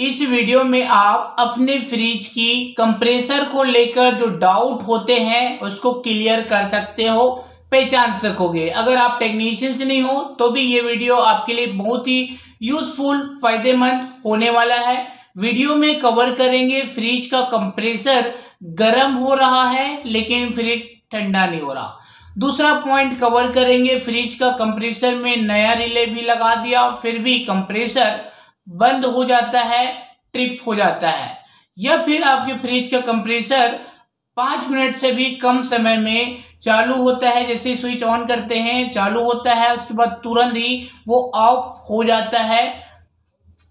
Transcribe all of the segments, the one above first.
इस वीडियो में आप अपने फ्रिज की कंप्रेसर को लेकर जो डाउट होते हैं, उसको क्लियर कर सकते हो, पहचान सकोगे। अगर आप टेक्नीशियंस नहीं हो तो भी ये वीडियो आपके लिए बहुत ही यूजफुल, फ़ायदेमंद होने वाला है। वीडियो में कवर करेंगे, फ्रिज का कंप्रेसर गर्म हो रहा है, लेकिन फ्रिज ठंडा नहीं हो रहा। दूसरा पॉइंट कवर करेंगे, फ्रिज का कंप्रेसर में नया रिले भी लगा दिया, फिर भी कंप्रेसर बंद हो जाता है, ट्रिप हो जाता है। या फिर आपके फ्रिज का कंप्रेसर पाँच मिनट से भी कम समय में चालू होता है, जैसे स्विच ऑन करते हैं, चालू होता है, उसके बाद तुरंत ही वो ऑफ़ हो जाता है।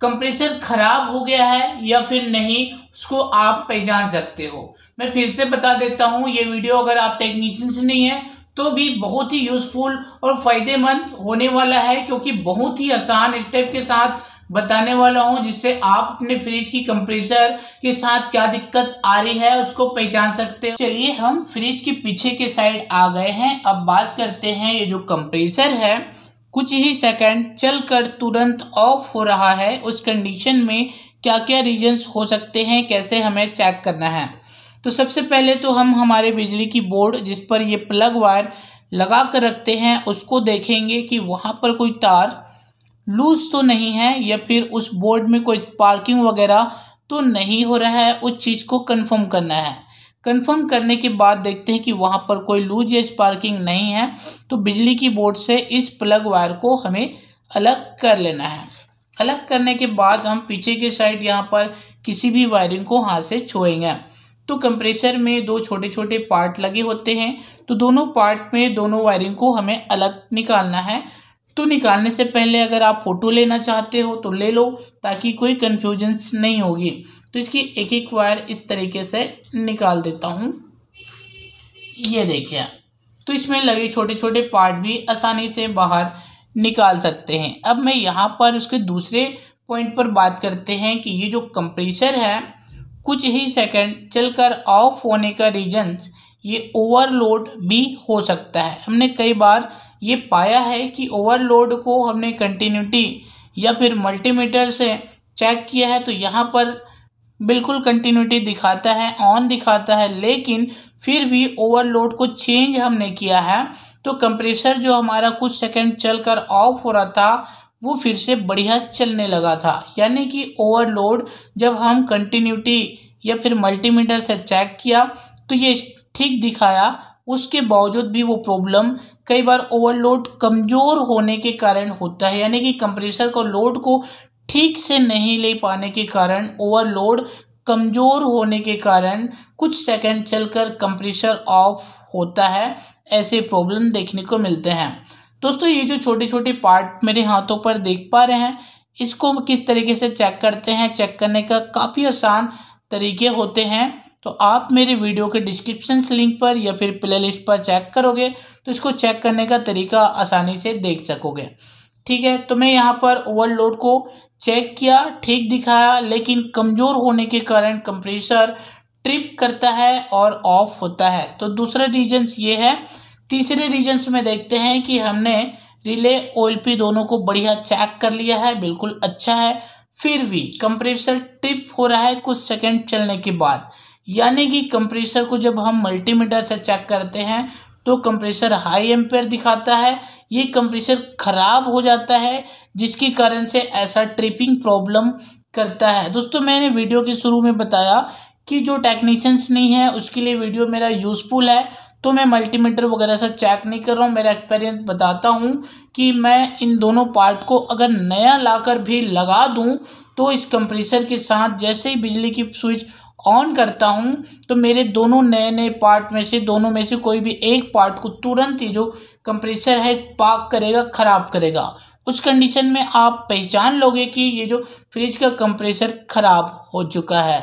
कंप्रेसर खराब हो गया है या फिर नहीं, उसको आप पहचान सकते हो। मैं फिर से बता देता हूँ, ये वीडियो अगर आप टेक्नीशियन से नहीं है तो भी बहुत ही यूजफुल और फ़ायदेमंद होने वाला है, क्योंकि बहुत ही आसान स्टेप के साथ बताने वाला हूँ, जिससे आप अपने फ्रिज की कंप्रेसर के साथ क्या दिक्कत आ रही है उसको पहचान सकते हो। चलिए, हम फ्रिज के पीछे के साइड आ गए हैं। अब बात करते हैं, ये जो कंप्रेसर है, कुछ ही सेकंड चलकर तुरंत ऑफ़ हो रहा है। उस कंडीशन में क्या क्या रीजंस हो सकते हैं, कैसे हमें चेक करना है? तो सबसे पहले तो हम हमारे बिजली की बोर्ड, जिस पर ये प्लग वायर लगा कर रखते हैं, उसको देखेंगे कि वहाँ पर कोई तार लूज तो नहीं है या फिर उस बोर्ड में कोई पार्किंग वगैरह तो नहीं हो रहा है, उस चीज़ को कंफर्म करना है। कंफर्म करने के बाद देखते हैं कि वहाँ पर कोई लूज या स्पार्किंग नहीं है तो बिजली की बोर्ड से इस प्लग वायर को हमें अलग कर लेना है। अलग करने के बाद हम पीछे के साइड यहाँ पर किसी भी वायरिंग को हाथ से छुएँगे। तो कंप्रेसर में दो छोटे छोटे पार्ट लगे होते हैं तो दोनों पार्ट में दोनों वायरिंग को हमें अलग निकालना है। तो निकालने से पहले अगर आप फ़ोटो लेना चाहते हो तो ले लो, ताकि कोई कन्फ्यूज़न नहीं होगी। तो इसकी एक एक वायर इस तरीके से निकाल देता हूँ। ये देखिए तो इसमें लगे छोटे छोटे पार्ट भी आसानी से बाहर निकाल सकते हैं। अब मैं यहाँ पर उसके दूसरे पॉइंट पर बात करते हैं कि ये जो कंप्रेसर है, कुछ ही सेकंड चलकर ऑफ़ होने का रीजन ये ओवरलोड भी हो सकता है। हमने कई बार ये पाया है कि ओवरलोड को हमने कंटिन्यूटी या फिर मल्टीमीटर से चेक किया है तो यहाँ पर बिल्कुल कंटिन्यूटी दिखाता है ऑन दिखाता है, लेकिन फिर भी ओवरलोड को चेंज हमने किया है। तो कंप्रेसर जो हमारा कुछ सेकंड चलकर ऑफ़ हो रहा था, वो फिर से बढ़िया चलने लगा था। यानी कि ओवरलोड जब हम कंटिन्यूटी या फिर मल्टीमीटर से चेक किया तो ये ठीक दिखाया उसके बावजूद भी वो प्रॉब्लम कई बार ओवरलोड कमज़ोर होने के कारण होता है। यानी कि कंप्रेसर को लोड को ठीक से नहीं ले पाने के कारण ओवरलोड कमज़ोर होने के कारण कुछ सेकंड चलकर कंप्रेसर ऑफ़ होता है। ऐसे प्रॉब्लम देखने को मिलते हैं। दोस्तों, ये जो छोटे छोटे पार्ट मेरे हाथों पर देख पा रहे हैं, इसको किस तरीके से चेक करते हैं? चेक करने का काफ़ी आसान तरीके होते हैं। तो आप मेरे वीडियो के डिस्क्रिप्शन लिंक पर या फिर प्ले लिस्ट पर चेक करोगे तो इसको चेक करने का तरीका आसानी से देख सकोगे। ठीक है तो मैं यहाँ पर ओवरलोड को चेक किया, ठीक दिखाया, लेकिन कमज़ोर होने के कारण कंप्रेसर ट्रिप करता है और ऑफ़ होता है। तो दूसरा रीजन्स ये है। तीसरे रीजन्स में देखते हैं कि हमने रिले ओएल पी दोनों को बढ़िया चेक कर लिया है, बिल्कुल अच्छा है। फिर भी कंप्रेसर ट्रिप हो रहा है कुछ सेकंड चलने के बाद। यानी कि कंप्रेसर को जब हम मल्टीमीटर से चेक करते हैं तो कंप्रेसर हाई एम्पेयर दिखाता है। ये कंप्रेसर ख़राब हो जाता है, जिसके कारण से ऐसा ट्रिपिंग प्रॉब्लम करता है। दोस्तों, मैंने वीडियो के शुरू में बताया कि जो टेक्नीशियंस नहीं है, उसके लिए वीडियो मेरा यूज़फुल है। तो मैं मल्टीमीटर वगैरह से चेक नहीं कर रहा हूँ। मेरा एक्सपीरियंस बताता हूँ कि मैं इन दोनों पार्ट को अगर नया लाकर भी लगा दूँ तो इस कंप्रेसर के साथ जैसे ही बिजली की स्विच ऑन करता हूँ तो मेरे दोनों नए नए पार्ट में से, दोनों में से कोई भी एक पार्ट को तुरंत ही जो कंप्रेसर है पाक करेगा, ख़राब करेगा। उस कंडीशन में आप पहचान लोगे कि ये जो फ्रिज का कंप्रेसर ख़राब हो चुका है।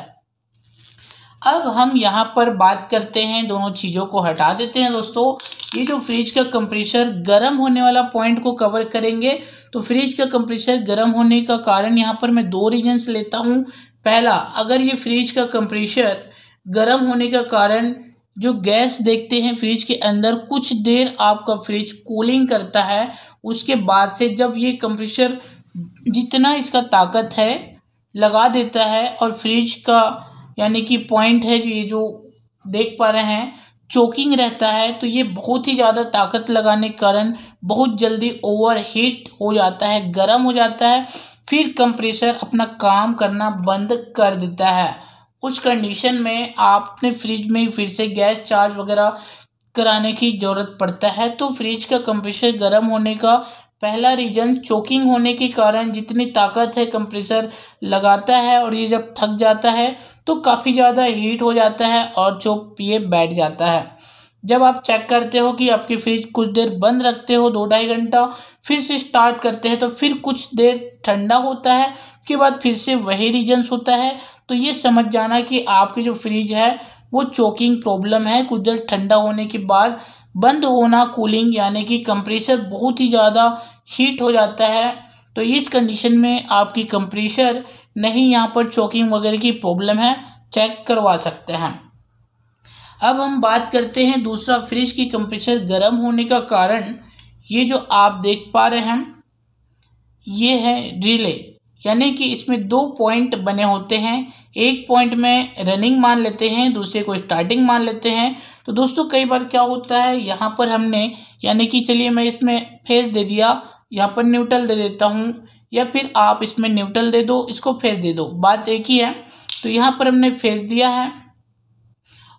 अब हम यहाँ पर बात करते हैं, दोनों चीज़ों को हटा देते हैं दोस्तों। ये जो फ्रिज का कंप्रेसर गर्म होने वाला पॉइंट को कवर करेंगे तो फ्रिज का कंप्रेसर गर्म होने का कारण यहाँ पर मैं दो रीजन्स लेता हूँ। पहला, अगर ये फ्रिज का कंप्रेशर गर्म होने का कारण जो गैस देखते हैं फ्रिज के अंदर, कुछ देर आपका फ्रिज कूलिंग करता है, उसके बाद से जब ये कंप्रेशर जितना इसका ताकत है, लगा देता है और फ्रिज का यानी कि पॉइंट है ये जो देख पा रहे हैं चोकिंग रहता है तो ये बहुत ही ज़्यादा ताकत लगाने के कारण बहुत जल्दी ओवर हीट हो जाता है, गर्म हो जाता है फिर कंप्रेसर अपना काम करना बंद कर देता है। उस कंडीशन में आप अपने फ्रिज में फिर से गैस चार्ज वगैरह कराने की ज़रूरत पड़ता है। तो फ्रिज का कंप्रेसर गर्म होने का पहला रीजन चोकिंग होने के कारण जितनी ताकत है कंप्रेसर लगाता है और ये जब थक जाता है तो काफ़ी ज़्यादा हीट हो जाता है और चोक पिए बैठ जाता है। जब आप चेक करते हो कि आपकी फ्रिज कुछ देर बंद रखते हो, दो ढाई घंटा, फिर से स्टार्ट करते हैं तो फिर कुछ देर ठंडा होता है, उसके बाद फिर से वही रीजन्स होता है। तो ये समझ जाना कि आपकी जो फ्रिज है, वो चोकिंग प्रॉब्लम है। कुछ देर ठंडा होने के बाद बंद होना कूलिंग यानी कि कंप्रेसर बहुत ही ज़्यादा हीट हो जाता है। तो इस कंडीशन में आपकी कंप्रेसर नहीं, यहाँ पर चोकिंग वगैरह की प्रॉब्लम है चेक करवा सकते हैं। अब हम बात करते हैं दूसरा फ्रिज की कंप्रेसर गर्म होने का कारण। ये जो आप देख पा रहे हैं, ये है रिले यानी कि इसमें दो पॉइंट बने होते हैं। एक पॉइंट में रनिंग मान लेते हैं, दूसरे को स्टार्टिंग मान लेते हैं। तो दोस्तों, कई बार क्या होता है, यहाँ पर हमने, यानी कि चलिए मैं इसमें फेस दे दिया, यहाँ पर न्यूट्रल दे देता हूँ, या फिर आप इसमें न्यूट्रल दे दो, इसको फेस दे दो। बात एक ही है तो यहाँ पर हमने फेस दिया है।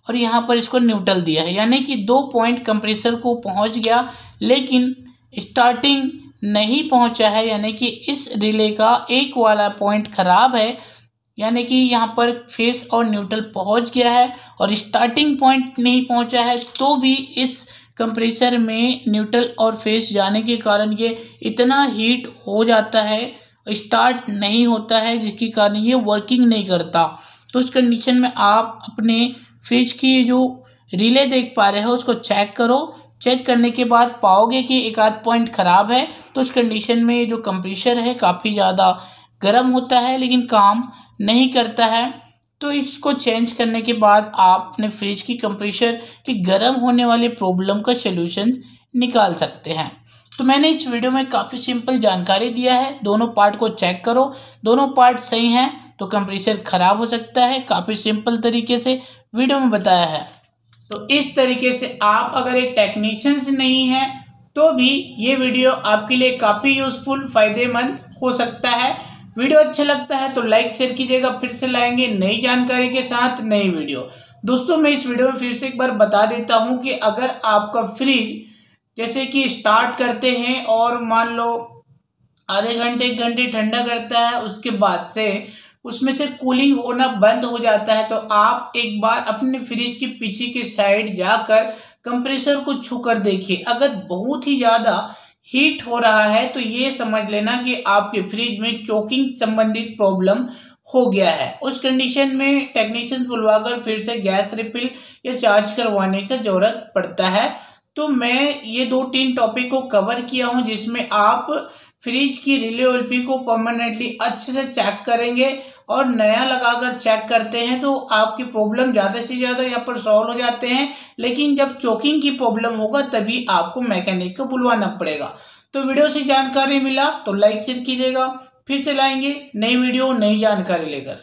और यहाँ पर इसको न्यूट्रल दिया है। यानी कि दो पॉइंट कंप्रेसर को पहुँच गया, लेकिन स्टार्टिंग नहीं पहुँचा है। यानी कि इस रिले का एक वाला पॉइंट ख़राब है। यानी कि यहाँ पर फेस और न्यूट्रल पहुँच गया है और स्टार्टिंग पॉइंट नहीं पहुँचा है तो भी इस कंप्रेसर में न्यूट्रल और फेस जाने के कारण ये इतना हीट हो जाता है स्टार्ट नहीं होता है, जिसके कारण ये वर्किंग नहीं करता। तो उस कंडीशन में आप अपने फ्रिज की जो रिले देख पा रहे हो, उसको चेक करो। चेक करने के बाद पाओगे कि एक आध पॉइंट ख़राब है तो उस कंडीशन में जो कंप्रेशर है काफ़ी ज़्यादा गर्म होता है, लेकिन काम नहीं करता है। तो इसको चेंज करने के बाद आप अपने फ्रिज की कंप्रेशर की गर्म होने वाली प्रॉब्लम का सलूशन निकाल सकते हैं। तो मैंने इस वीडियो में काफ़ी सिंपल जानकारी दिया है। दोनों पार्ट को चेक करो। दोनों पार्ट सही हैं तो कंप्रेसर ख़राब हो सकता है, काफ़ी सिंपल तरीके से। वीडियो में बताया है। तो इस तरीके से आप अगर एक टेक्नीशियंस नहीं हैं तो भी ये वीडियो आपके लिए काफ़ी यूज़फुल फ़ायदेमंद हो सकता है। वीडियो अच्छा लगता है तो लाइक शेयर कीजिएगा, फिर से लाएँगे नई जानकारी के साथ नई वीडियो। दोस्तों, मैं इस वीडियो में फिर से एक बार बता देता हूँ कि अगर आपका फ्रिज जैसे कि स्टार्ट करते हैं और मान लो आधे घंटे, एक घंटे ठंडा करता है, उसके बाद से उसमें से कूलिंग होना बंद हो जाता है तो आप एक बार अपने फ्रिज के पीछे की साइड जाकर कंप्रेसर को छू कर देखिए। अगर बहुत ही ज़्यादा हीट हो रहा है तो ये समझ लेना कि आपके फ्रिज में चोकिंग संबंधित प्रॉब्लम हो गया है। उस कंडीशन में टेक्नीशियन बुलवाकर फिर से गैस रिफिल या चार्ज करवाने का ज़रूरत पड़ता है। तो मैं ये दो तीन टॉपिक को कवर किया हूँ, जिसमें आप फ्रिज की रिले को परमानेंटली अच्छे से चेक करेंगे और नया लगाकर चेक करते हैं तो आपकी प्रॉब्लम ज़्यादा से ज़्यादा यहाँ पर सॉल्व हो जाते हैं। लेकिन जब चोकिंग की प्रॉब्लम होगा, तभी आपको मैकेनिक को बुलवाना पड़ेगा। तो वीडियो से जानकारी मिला तो लाइक शेयर कीजिएगा। फिर चलाएँगे नई वीडियो, नई जानकारी लेकर।